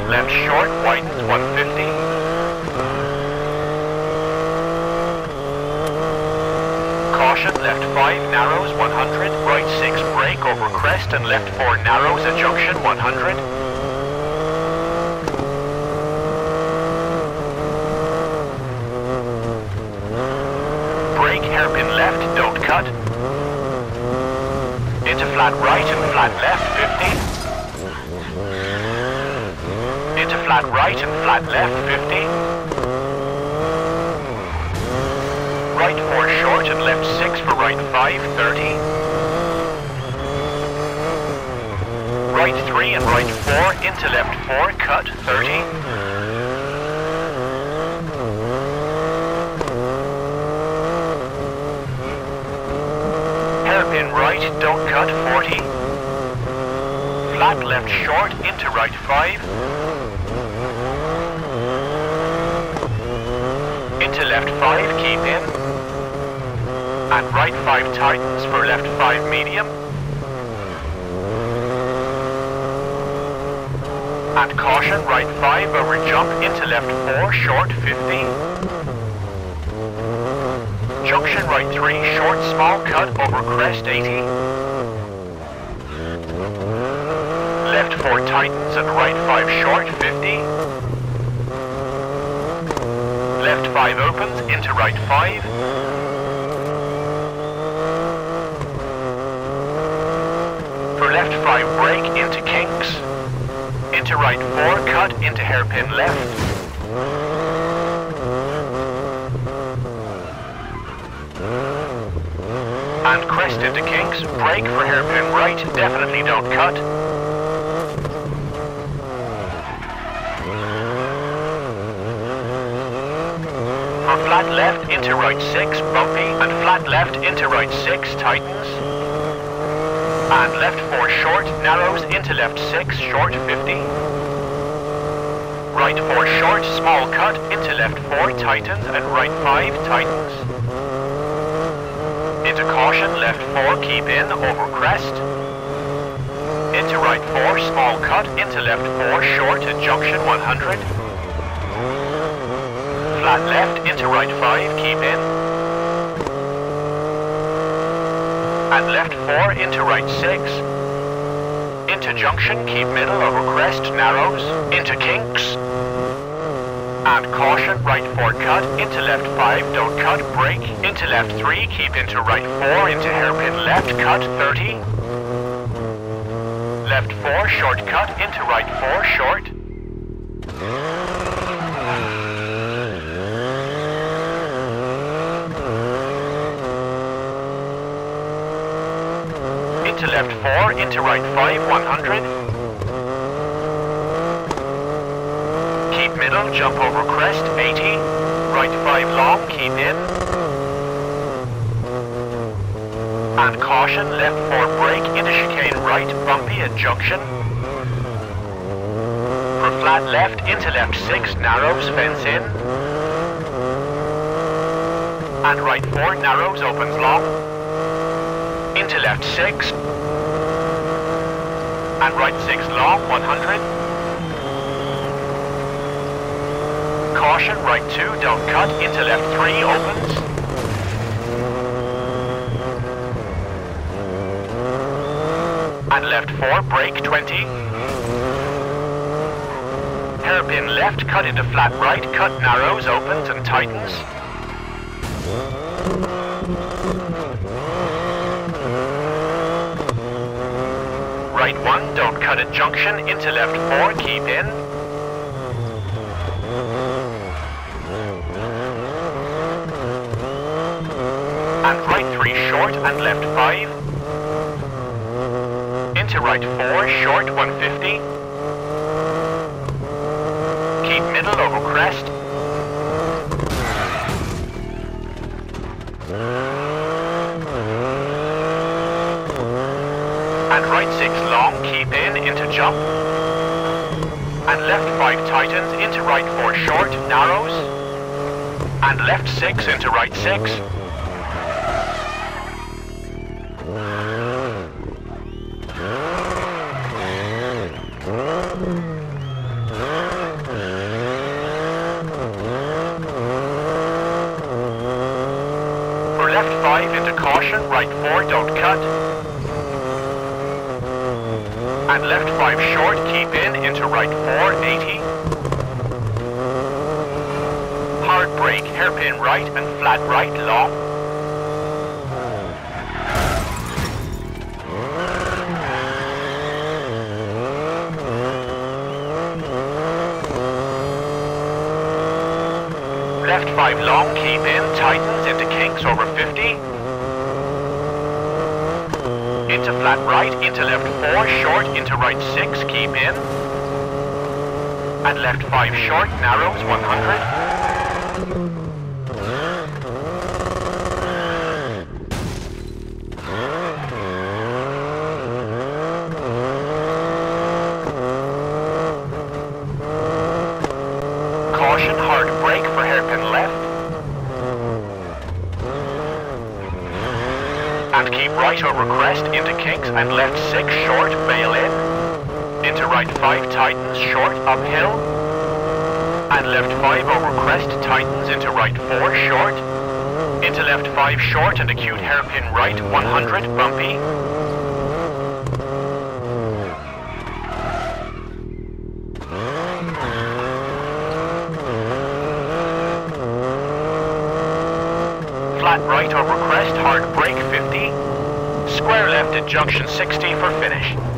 Flat left short, widens 150. Caution, left 5, narrows 100. Right 6, brake over crest and left 4, narrows at junction 100. Brake, hairpin left, don't cut. Into flat right and flat left 50. Into flat right and flat left 50. Right 4 short and left 6 for right 5, 30. Right 3 and right 4 into left 4, cut 30. Hairpin right, don't cut 40. Flat left short into right 5. Into left 5, keep in. And right 5 tightens for left 5 medium. And caution, right 5 over jump into left 4, short 50. Junction right 3, short small cut over crest 80. Left 4 tightens and right 5 short 50. Left 5 opens into right 5. For left 5 brake into kinks. Into right 4 cut into hairpin left. And crest into kinks, brake for hairpin right, definitely don't cut. Flat left into right 6, bumpy, and flat left into right 6, tightens. And left 4 short, narrows into left 6, short 50. Right 4 short, small cut, into left 4, tightens, and right 5, tightens. Into caution, left 4, keep in, over crest. Into right 4, small cut, into left 4, short at junction 100. Flat left, into right 5, keep in. And left 4, into right 6. Into junction, keep middle, over crest, narrows. Into kinks. And caution, right 4 cut, into left 5, don't cut, brake. Into left 3, keep into right 4, into hairpin left, cut, 30. Left 4, short cut, into right 4, short. Into left 4, into right 5, 100. Keep middle, jump over crest, 80. Right 5 long, keep in. And caution, left 4 brake, into chicane right, bumpy at junction. For flat left, into left 6, narrows, fence in. And right 4, narrows, opens long. Into left 6. And right 6 long, 100. Caution, right 2, don't cut, into left 3, opens. And left 4, brake 20. Hairpin left, cut into flat right, cut narrows, opens and tightens. Right 1, don't cut at junction, into left 4, keep in. And right 3 short and left 5. Into right 4, short 150. Keep middle over crest. and right six long, keep in, into jump. And left five tightens, into right four short, narrows. And left six into right six. For left five into caution, right four, don't cut. And left 5 short, keep in, into right 4, 80. Hard brake, hairpin right and flat right, long. Left 5 long, keep in, tightens into kinks over 50. Into flat right, into left 4, short, into right 6, keep in. And left 5 short, narrows 100. Caution, hard brake for hairpin left. And keep right over crest into kinks and left 6 short, bail in. Into right 5 tightens, short, uphill. And left 5 over crest tightens into right 4 short. Into left 5 short and acute hairpin right 100, bumpy. Flat right over crest, hard brake 50. Square left at junction 60 for finish.